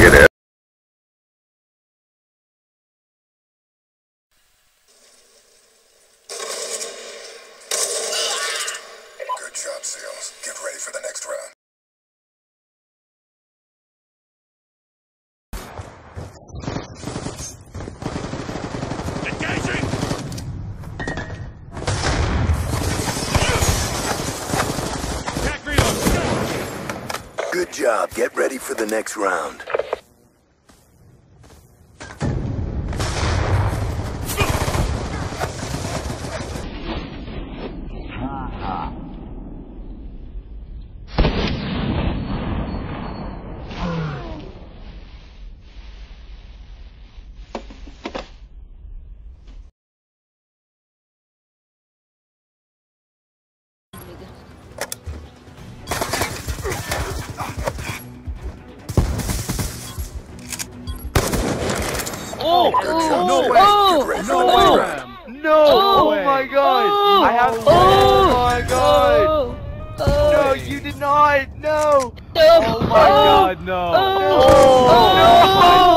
Negative. Good job, SEALs. Get ready for the next round. Engaging! Good job. Get ready for the next round. Oh, oh. oh. no way! Oh, no! No! Oh, my god! Oh, I have. Oh, oh my oh. god! Oh, no, you denied! No! Oh, my god! No! Oh, no! Oh, no.